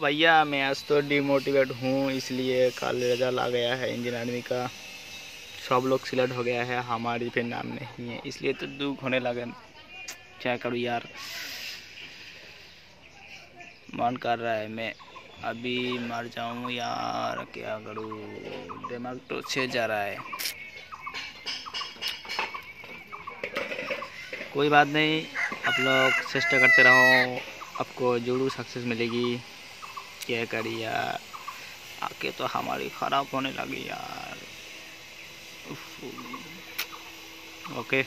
भैया, मैं आज तो डिमोटिवेट हूँ, इसलिए कल रिज़ल्ट आ गया है इंजन आर्मी का। सब लोग सिलेक्ट हो गया है, हमारी फिर नाम नहीं है, इसलिए तो दुख होने लगे। क्या करूँ यार? मन कर रहा है, मैं अभी मर जाऊँ यार, क्या करूँ? दिमाग तो छे जा रहा है। कोई बात नहीं, आप लोग चेष्टा करते रहो, आपको ज़रूर सक्सेस मिलेगी। क्या करी यार। आके तो हमारी ख़राब होने लगी यार। ओके।